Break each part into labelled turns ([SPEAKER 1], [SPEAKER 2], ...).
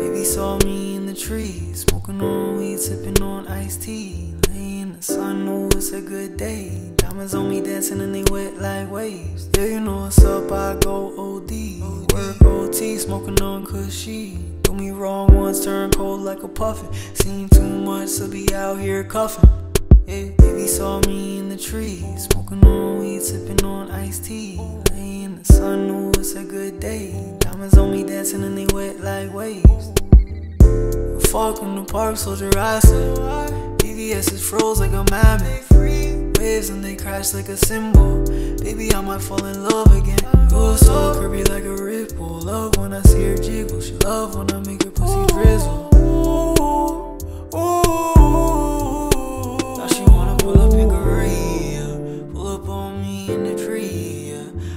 [SPEAKER 1] Baby saw me in the trees, smoking on weed, sipping on iced tea. Laying in the sun, know it's a good day. Diamonds on me dancing and they wet like waves. Yeah, you know what's up, I go OD. Work OT, smoking on cushy. Do me wrong once, turn cold like a puffin. Seen too much to be out here cuffing. Yeah, baby saw me in the trees, smoking on weed, sipping on iced tea. Laying in the sun, knew it's a good day. Diamonds on me dancing and they wet like waves. Fuck in the park, I said. VVS is froze like a mammoth. Waves and they crash like a cymbal. Baby, I might fall in love again. You're so curvy like a ripple. Love when I see her jiggle. She love when I make her pussy drizzle. Now she wanna pull up in Korea. Pull up on me in the tree.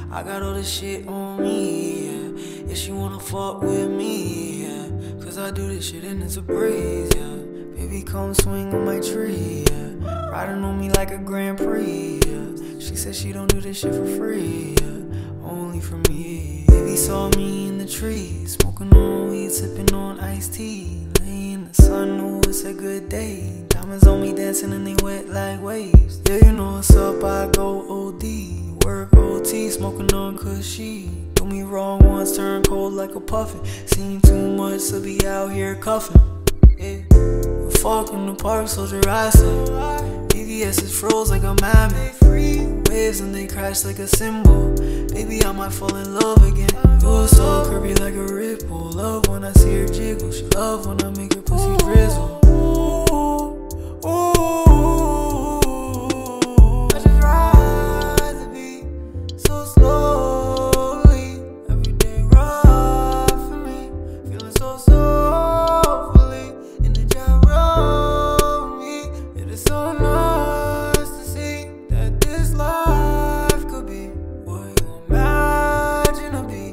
[SPEAKER 1] I got all this shit on me. Yeah, she wanna fuck with me. Yeah. Cause I do this shit and it's a breeze. Yeah. Baby, come swing on my tree. Yeah. Riding on me like a Grand Prix. Yeah. She said she don't do this shit for free. Yeah. Only for me. Baby saw me in the tree, smoking on weed, sipping on iced tea. Laying in the sun, knew it's a good day. Diamonds on me dancing and they wet like waves. Yeah, you know what's up, I go OD. Work OT, smoking on cushy. Once, turn cold like a puffin. Seen too much to be out here cuffing. Yeah. Fuck in the park, I said. VVS is froze like a mammoth. Waves and they crash like a cymbal. Baby, I might fall in love again. You're so curvy like a ripple. Love when I see her jiggle. She love when I make her. so lost to see that this life could be what you imagine to be.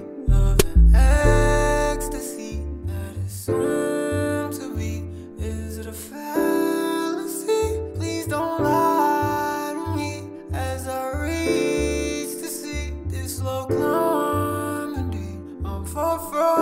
[SPEAKER 1] Ecstasy that is soon to be. Is it a? Please don't lie to me as I reach to see this. I'm far from.